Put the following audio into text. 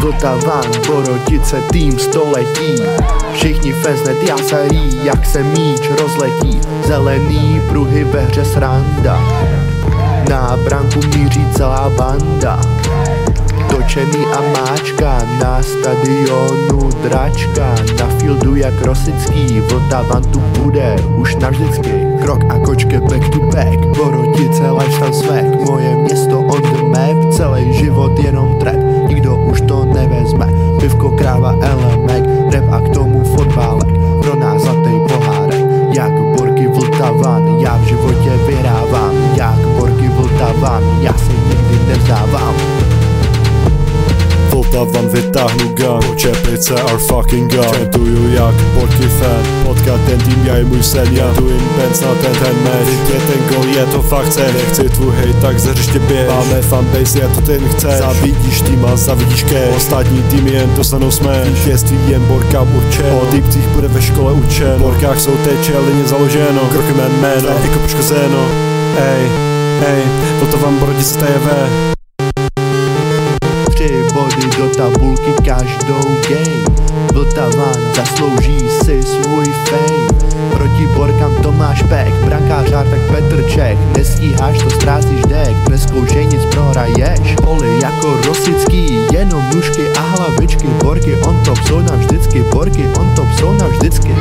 Vltavan, Borodice, tým století. Všichni fans hned jasají, jak se míč rozletí. Zelený pruhy ve hře sranda. Na branku míří celá banda. Točený a máčka na stadionu dračka. Na fieldu jak Rosický, Vltavan tu bude už navždycky. Krok a kočke back to back, Borodice, já v životě vyhrávám Jak Borky Vltavan, já se Vltavan vytáhnu gun. Čepice are fucking gun Čentuju jak porky fan. Potkat ten tým, já je můj sen. Já tu jim benz na ten ten meč. Je ten gol, je to fakt chce Nechci tvůj hej, tak ze hřiště běž. Máme fanbase, je to ten chce Zavidíš tým a zavidíš ke Ostatní týmy jen dostanou jsme Vítězství jen Borka určen. O týpcích bude ve škole učen. V Borkách jsou teče, lině založeno. Krokem jméno, jako poškozeno Ej, ej, Vltavan Brodice TV každou game Vltavan zaslouží si svůj fame. Proti Borkám Tomáš Pek, brankář tak Petr Čech. Nestíháš to ztrácíš dek, neskoušej nic prohraješ. Poli jako Rosický, jenom nůžky a hlavičky. Borky on top jsou navždycky, Borky on top jsou navždycky